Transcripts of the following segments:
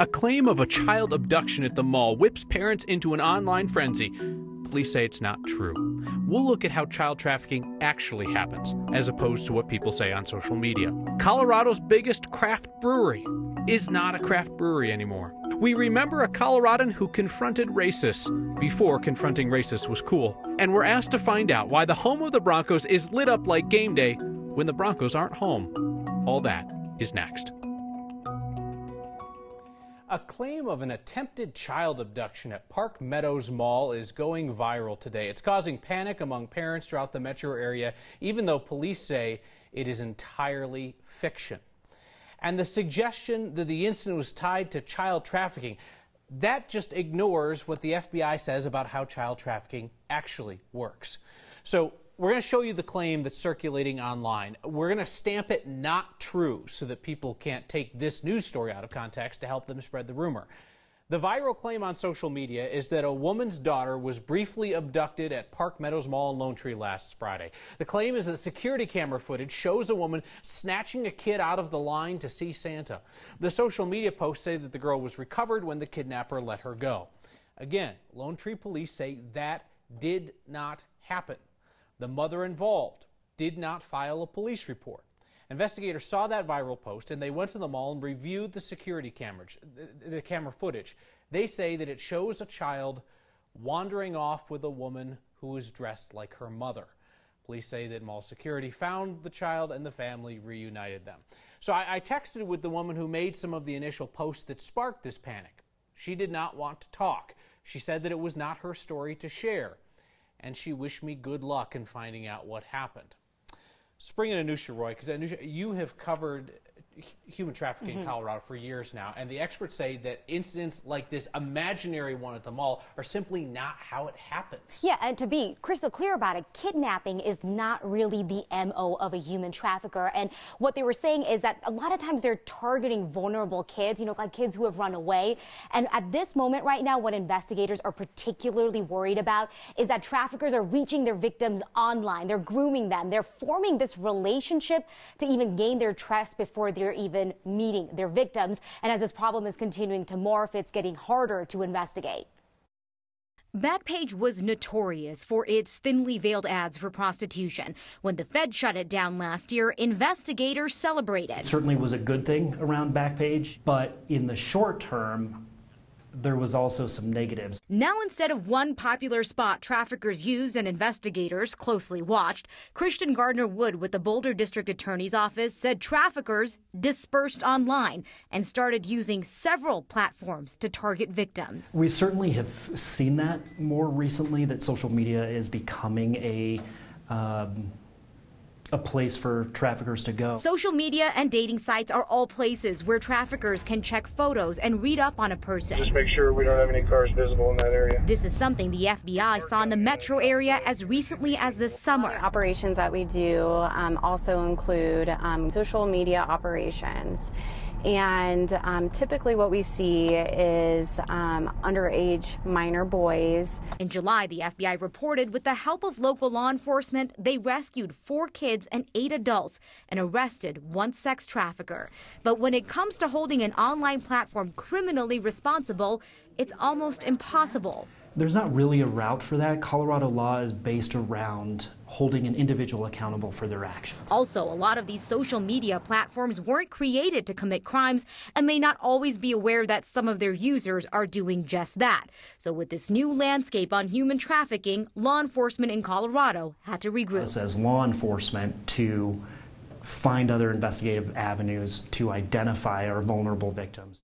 A claim of a child abduction at the mall whips parents into an online frenzy. Police say it's not true. We'll look at how child trafficking actually happens, as opposed to what people say on social media. Colorado's biggest craft brewery is not a craft brewery anymore. We remember a Coloradan who confronted racists before confronting racists was cool. And we're asked to find out why the home of the Broncos is lit up like game day when the Broncos aren't home. All that is next. A claim of an attempted child abduction at Park Meadows Mall is going viral today. It's causing panic among parents throughout the metro area, even though police say it is entirely fiction. And the suggestion that the incident was tied to child trafficking, that just ignores what the FBI says about how child trafficking actually works. So we're going to show you the claim that's circulating online. We're going to stamp it not true so that people can't take this news story out of context to help them spread the rumor. The viral claim on social media is that a woman's daughter was briefly abducted at Park Meadows Mall in Lone Tree last Friday. The claim is that security camera footage shows a woman snatching a kid out of the line to see Santa. The social media posts say that the girl was recovered when the kidnapper let her go. Again, Lone Tree police say that did not happen. The mother involved did not file a police report. Investigators saw that viral post and they went to the mall and reviewed the security cameras, the camera footage. They say that it shows a child wandering off with a woman who is dressed like her mother. Police say that mall security found the child and the family reunited them. So I, I texted with the woman who made some of the initial posts that sparked this panic. She did not want to talk. She said that it was not her story to share and she wished me good luck in finding out what happened. Spring and Anusha Roy, because Anusha, you have covered human trafficking mm-hmm. in Colorado for years now, and the experts say that incidents like this imaginary one at the mall are simply not how it happens. Yeah, and to be crystal clear about it, kidnapping is not really the MO of a human trafficker. And what they were saying is that a lot of times they're targeting vulnerable kids, you know, like kids who have run away. And at this moment right now, what investigators are particularly worried about is that traffickers are reaching their victims online. They're grooming them. They're forming this relationship to even gain their trust before they're even meeting their victims. And as this problem is continuing to morph, it's getting harder to investigate. Backpage was notorious for its thinly veiled ads for prostitution. When the Fed shut it down last year, investigators celebrated. It certainly was a good thing around Backpage, but in the short term, there was also some negatives. Now, instead of one popular spot traffickers used and investigators closely watched, Christian Gardner Wood with the Boulder District Attorney's Office said traffickers dispersed online and started using several platforms to target victims. We certainly have seen that more recently, that social media is becoming a um, a place for traffickers to go. Social media and dating sites are all places where traffickers can check photos and read up on a person. Just make sure we don't have any cars visible in that area. This is something the FBI saw in the metro area as recently as this summer. Operations that we do um, also include um, social media operations. And um, typically, what we see is um, underage minor boys. In July, the FBI reported with the help of local law enforcement, they rescued four kids and eight adults and arrested one sex trafficker. But when it comes to holding an online platform criminally responsible, it's almost impossible. There's not really a route for that. Colorado law is based around holding an individual accountable for their actions. Also, a lot of these social media platforms weren't created to commit crimes and may not always be aware that some of their users are doing just that. So, with this new landscape on human trafficking, law enforcement in Colorado had to regroup. Us as law enforcement to find other investigative avenues to identify our vulnerable victims.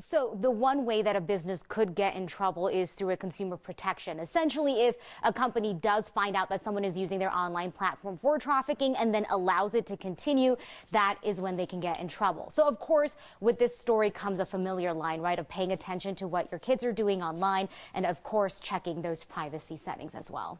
So the one way that a business could get in trouble is through a consumer protection. Essentially, if a company does find out that someone is using their online platform for trafficking and then allows it to continue, that is when they can get in trouble. So of course, with this story comes a familiar line, right, of paying attention to what your kids are doing online and of course checking those privacy settings as well.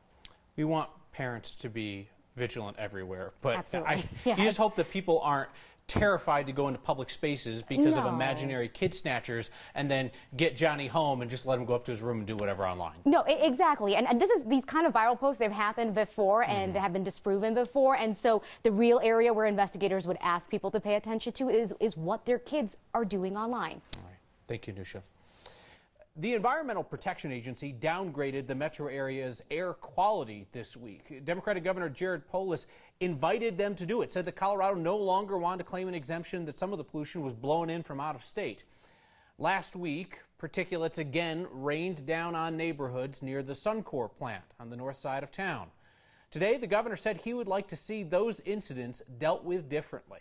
We want parents to be vigilant everywhere, but I, you just hope that people aren't terrified to go into public spaces because No. of imaginary kid snatchers and then get Johnny home and just let him go up to his room and do whatever online. No, exactly. And, and this is these kind of viral posts, they've happened before and they have been disproven before. And so the real area where investigators would ask people to pay attention to is, is what their kids are doing online. All right. Thank you, Nusha. The Environmental Protection Agency downgraded the metro area's air quality this week. Democratic Governor Jared Polis invited them to do it, said that Colorado no longer wanted to claim an exemption, that some of the pollution was blown in from out of state. Last week, particulates again rained down on neighborhoods near the Suncor plant on the north side of town. Today, the governor said he would like to see those incidents dealt with differently.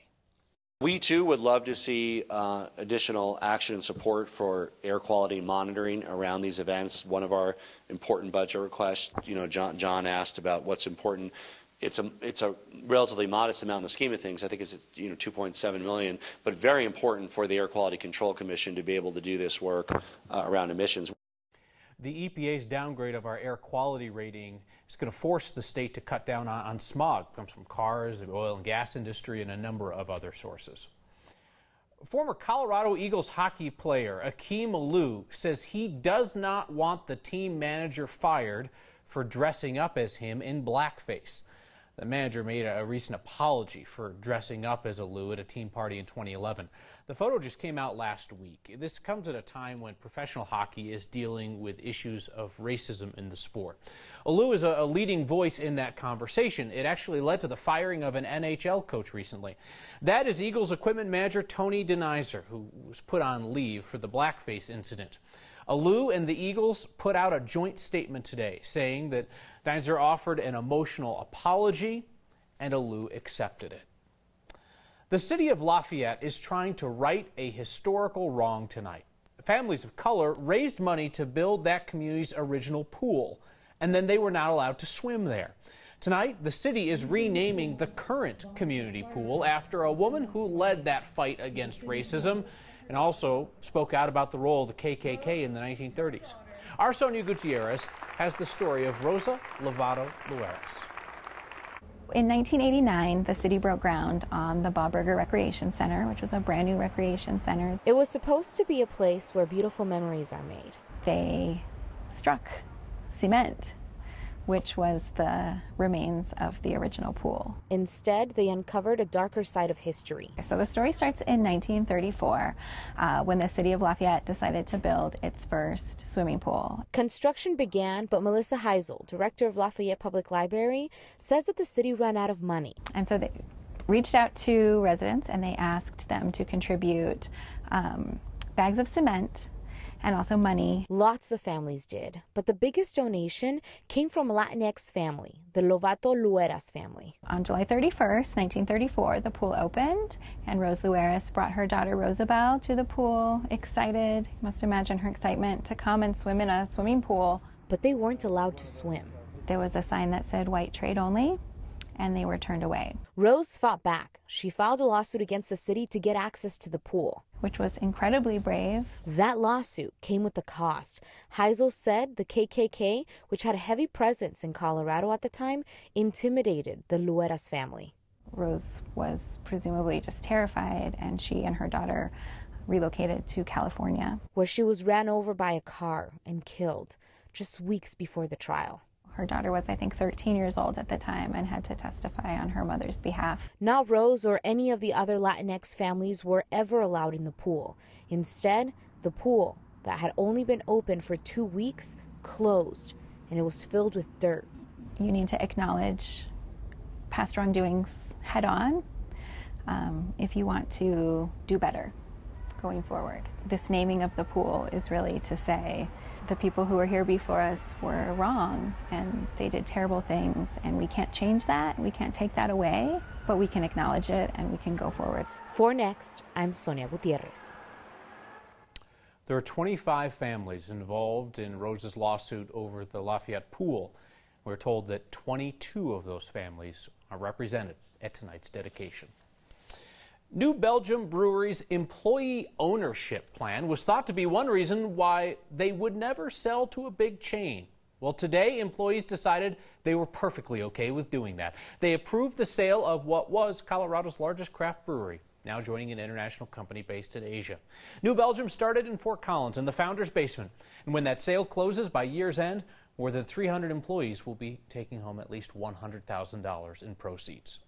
We too would love to see uh, additional action and support for air quality monitoring around these events. One of our important budget requests, you know, John, John asked about what's important. It's a it's a relatively modest amount in the scheme of things. I think it's you know 2.7 million, but very important for the Air Quality Control Commission to be able to do this work uh, around emissions. The EPA's downgrade of our air quality rating is going to force the state to cut down on, on smog. It comes from cars, the oil and gas industry, and a number of other sources. Former Colorado Eagles hockey player Akim Aliu says he does not want the team manager fired for dressing up as him in blackface. The manager made a recent apology for dressing up as Aliu at a team party in 2011. The photo just came out last week. This comes at a time when professional hockey is dealing with issues of racism in the sport. Aliu is a, a leading voice in that conversation. It actually led to the firing of an NHL coach recently. That is Eagles equipment manager Tony Denizer, who was put on leave for the blackface incident. Aliu and the Eagles put out a joint statement today saying that Deiser offered an emotional apology and Aliu accepted it. The city of Lafayette is trying to right a historical wrong tonight. Families of color raised money to build that community's original pool, and then they were not allowed to swim there. Tonight, the city is renaming the current community pool after a woman who led that fight against racism and also spoke out about the role of the KKK in the 1930s. Our Sonia Gutierrez has the story of Rosa Lovato Lueras. In 1989, the city broke ground on the Bob Burger Recreation Center, which was a brand new recreation center. It was supposed to be a place where beautiful memories are made. They struck cement, which was the remains of the original pool. Instead, they uncovered a darker side of history. So the story starts in 1934 uh, when the city of Lafayette decided to build its first swimming pool. Construction began, but Melissa Heisel, director of Lafayette Public Library, says that the city ran out of money. And so they reached out to residents and they asked them to contribute um, bags of cement and also money. Lots of families did, but the biggest donation came from a Latinx family, the Lovato Lueras family. On July 31st, 1934, the pool opened, and Rose Lueras brought her daughter Rosabelle to the pool, excited, you must imagine her excitement, to come and swim in a swimming pool. But they weren't allowed to swim. There was a sign that said white trade only, and they were turned away. Rose fought back. She filed a lawsuit against the city to get access to the pool. Which was incredibly brave. That lawsuit came with a cost. Heisel said the KKK, which had a heavy presence in Colorado at the time, intimidated the Lueras family. Rose was presumably just terrified, and she and her daughter relocated to California, where she was ran over by a car and killed just weeks before the trial. Her daughter was, I think, 13 years old at the time and had to testify on her mother's behalf. Not Rose or any of the other Latinx families were ever allowed in the pool. Instead, the pool, that had only been open for two weeks, closed and it was filled with dirt. You need to acknowledge past wrongdoings head on um, if you want to do better going forward. This naming of the pool is really to say, the people who were here before us were wrong and they did terrible things and we can't change that we can't take that away but we can acknowledge it and we can go forward. For next i'm sonia gutierrez. There are 25 families involved in rose's lawsuit over the lafayette pool. We're told that 22 of those families are represented at tonight's dedication New Belgium Brewery's employee ownership plan was thought to be one reason why they would never sell to a big chain. Well, today, employees decided they were perfectly okay with doing that. They approved the sale of what was Colorado's largest craft brewery. now joining an international company based in Asia. New Belgium started in Fort Collins in the founder's basement. And when that sale closes by year's end, more than 300 employees will be taking home at least $100,000 in proceeds.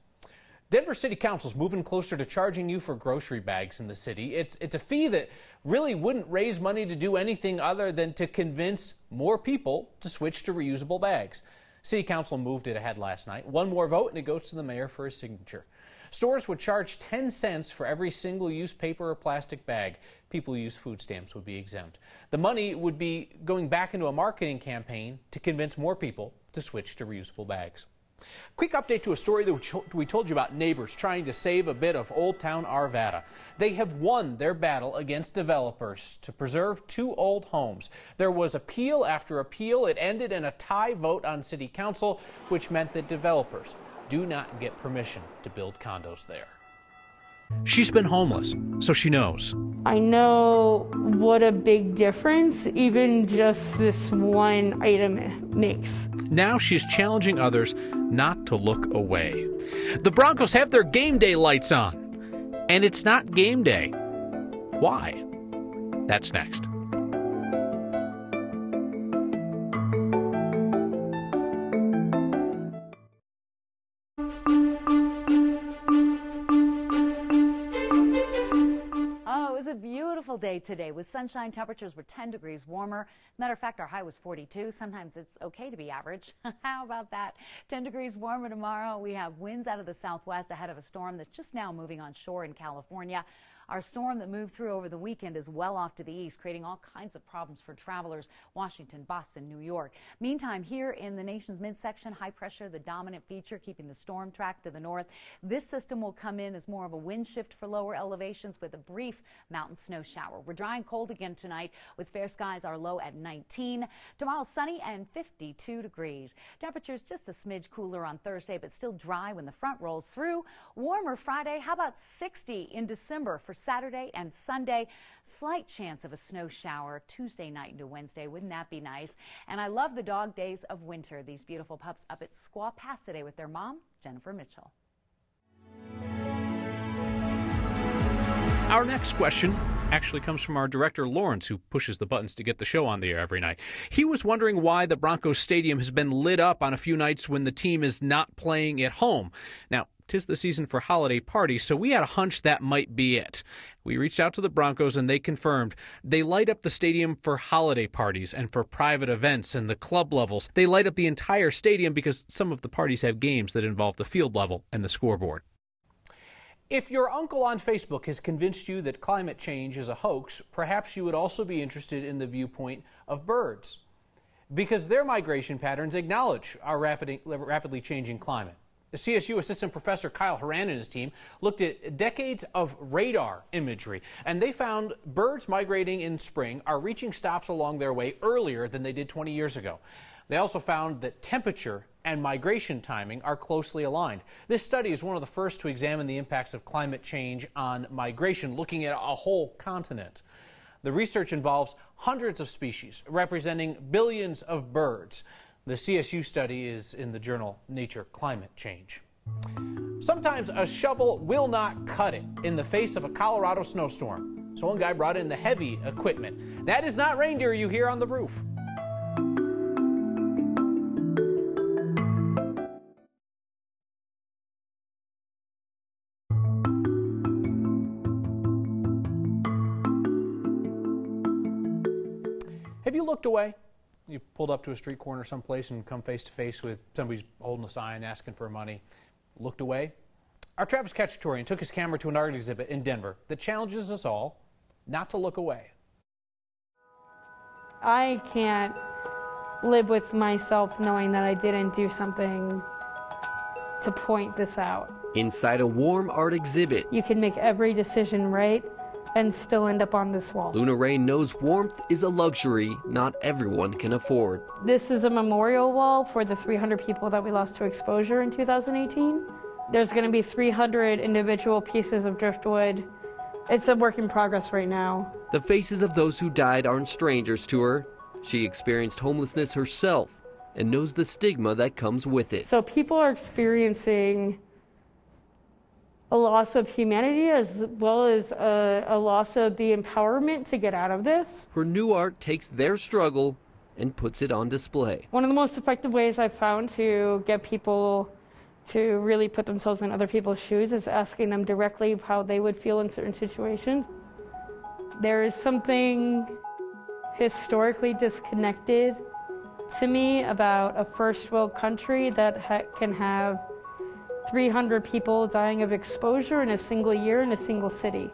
Denver City Council is moving closer to charging you for grocery bags in the city. It's, it's a fee that really wouldn't raise money to do anything other than to convince more people to switch to reusable bags. City Council moved it ahead last night. One more vote and it goes to the mayor for his signature. Stores would charge 10 cents for every single use paper or plastic bag. People who use food stamps would be exempt. The money would be going back into a marketing campaign to convince more people to switch to reusable bags. Quick update to a story that we told you about neighbors trying to save a bit of Old Town Arvada. They have won their battle against developers to preserve two old homes. There was appeal after appeal. It ended in a tie vote on City Council, which meant that developers do not get permission to build condos there. She's been homeless, so she knows. I know what a big difference even just this one item makes. Now she's challenging others not to look away. The Broncos have their game day lights on, and it's not game day. Why? That's next. Day today with sunshine. Temperatures were 10 degrees warmer. As a matter of fact, our high was 42. Sometimes it's okay to be average. How about that? 10 degrees warmer tomorrow. We have winds out of the southwest ahead of a storm that's just now moving on shore in California. Our storm that moved through over the weekend is well off to the east, creating all kinds of problems for travelers. Washington, Boston, New York. Meantime, here in the nation's midsection, high pressure, the dominant feature, keeping the storm track to the north. This system will come in as more of a wind shift for lower elevations with a brief mountain snow shower. We're dry and cold again tonight with fair skies. Our low at 19. Tomorrow, sunny and 52 degrees. Temperatures just a smidge cooler on Thursday, but still dry when the front rolls through. Warmer Friday. How about 60 in December for Saturday and Sunday. Slight chance of a snow shower Tuesday night into Wednesday. Wouldn't that be nice? And I love the dog days of winter. These beautiful pups up at Squaw Pass today with their mom, Jennifer Mitchell. Our next question actually comes from our director, Lawrence, who pushes the buttons to get the show on the air every night. He was wondering why the Broncos Stadium has been lit up on a few nights when the team is not playing at home. Now, tis the season for holiday parties, so we had a hunch that might be it. We reached out to the Broncos and they confirmed they light up the stadium for holiday parties and for private events and the club levels. They light up the entire stadium because some of the parties have games that involve the field level and the scoreboard. If your uncle on Facebook has convinced you that climate change is a hoax, perhaps you would also be interested in the viewpoint of birds. Because their migration patterns acknowledge our rapid, rapidly changing climate. CSU assistant professor Kyle Horton and his team looked at decades of radar imagery, and they found birds migrating in spring are reaching stops along their way earlier than they did 20 years ago. They also found that temperature and migration timing are closely aligned. This study is one of the first to examine the impacts of climate change on migration, looking at a whole continent. The research involves hundreds of species, representing billions of birds. The CSU study is in the journal Nature Climate Change. Sometimes a shovel will not cut it in the face of a Colorado snowstorm. So one guy brought in the heavy equipment. That is not reindeer you hear on the roof. Have you looked away? You pulled up to a street corner someplace and come face to face with somebody's holding a sign asking for money. Looked away? Our Travis Khachatoorian took his camera to an art exhibit in Denver that challenges us all not to look away. I can't live with myself knowing that I didn't do something to point this out. Inside a warm art exhibit, you can make every decision right and still end up on this wall. Luna Ray knows warmth is a luxury not everyone can afford. This is a memorial wall for the 300 people that we lost to exposure in 2018. There's going to be 300 individual pieces of driftwood. It's a work in progress right now. The faces of those who died aren't strangers to her. She experienced homelessness herself and knows the stigma that comes with it. So people are experiencing a loss of humanity as well as a, a loss of the empowerment to get out of this. Her new art takes their struggle and puts it on display. One of the most effective ways I've found to get people to really put themselves in other people's shoes is asking them directly how they would feel in certain situations. There is something historically disconnected to me about a first world country that ha can have 300 people dying of exposure in a single year in a single city.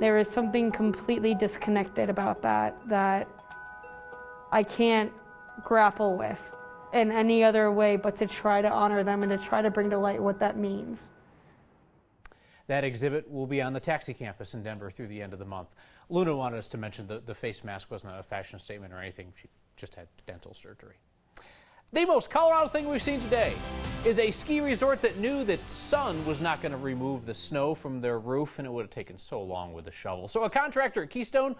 There is something completely disconnected about that that I can't grapple with in any other way but to try to honor them and to try to bring to light what that means. That exhibit will be on the taxi campus in Denver through the end of the month. Luna wanted us to mention the, the face mask wasn't a fashion statement or anything. She just had dental surgery. The most Colorado thing we've seen today is a ski resort that knew that sun was not going to remove the snow from their roof, and it would have taken so long with a shovel. So a contractor at Keystone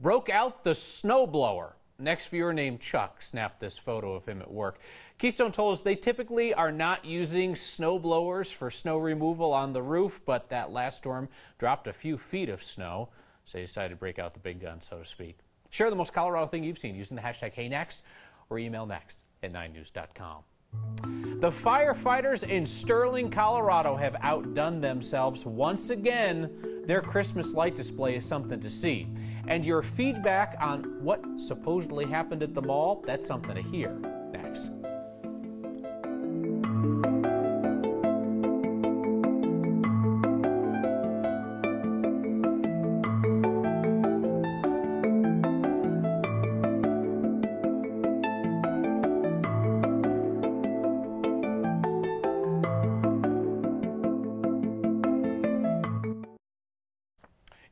broke out the snowblower. Next viewer named Chuck snapped this photo of him at work. Keystone told us they typically are not using snow blowers for snow removal on the roof, but that last storm dropped a few feet of snow, so they decided to break out the big gun, so to speak. Share the most Colorado thing you've seen using the hashtag HeyNext or email next at 9news.com. The firefighters in Sterling, Colorado have outdone themselves once again. Their Christmas light display is something to see. And your feedback on what supposedly happened at the mall, that's something to hear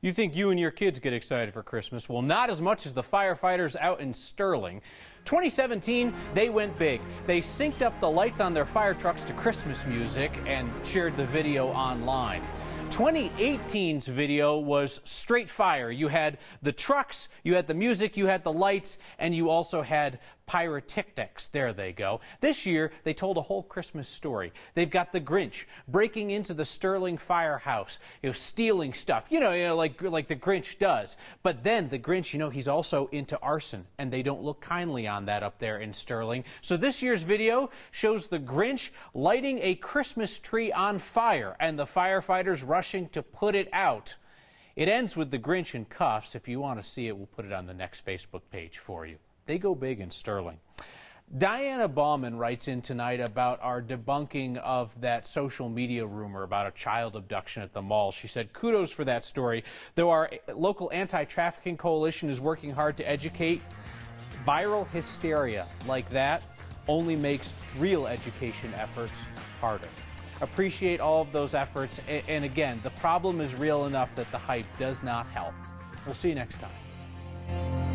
You think you and your kids get excited for Christmas? Well, not as much as the firefighters out in Sterling. 2017, they went big. They synced up the lights on their fire trucks to Christmas music and shared the video online. 2018's video was straight fire. You had the trucks, you had the music, you had the lights, and you also had pyrotechnics. There they go. This year, they told a whole Christmas story. They've got the Grinch breaking into the Sterling firehouse, you know, stealing stuff, you know, you know, like, like the Grinch does. But then the Grinch, you know, he's also into arson, and they don't look kindly on that up there in Sterling. So this year's video shows the Grinch lighting a Christmas tree on fire, and the firefighters rushing to put it out. It ends with the Grinch in cuffs. If you want to see it, we'll put it on the next Facebook page for you. They go big in Sterling. Diana Bauman writes in tonight about our debunking of that social media rumor about a child abduction at the mall. She said, kudos for that story. Though our local anti-trafficking coalition is working hard to educate, viral hysteria like that only makes real education efforts harder. Appreciate all of those efforts. And again, the problem is real enough that the hype does not help. We'll see you next time.